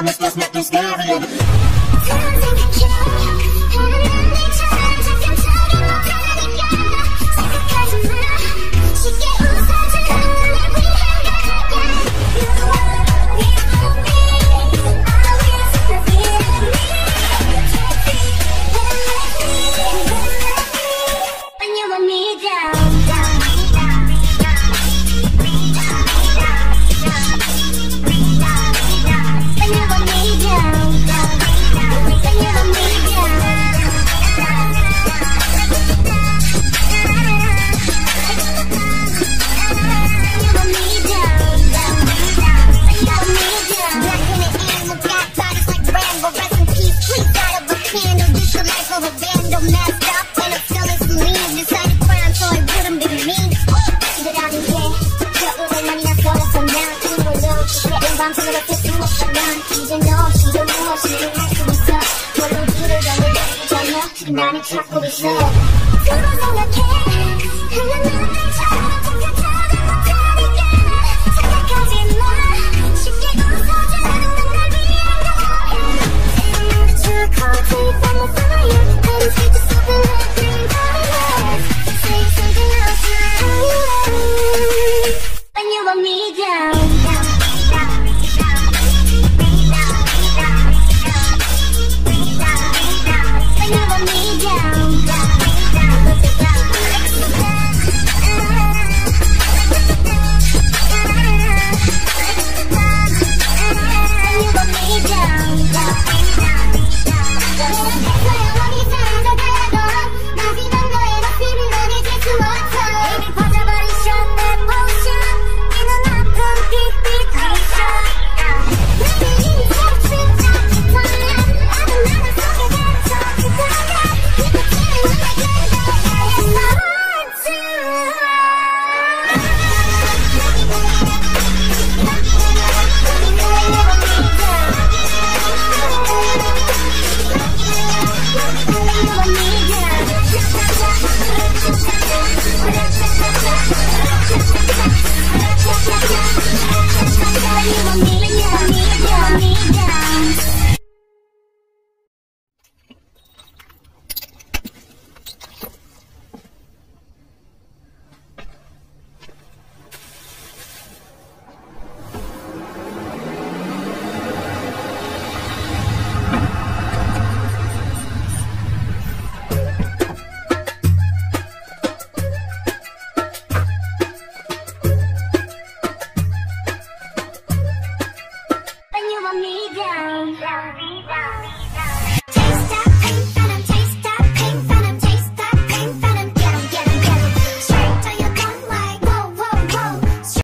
promise that's nothing scary. 이제 너 지금 무엇이든 할수 있어 뭘로 길을 가는 거잖아 지금 나는 찾고 있어 그만 생각해 흘러나 me down me down. down.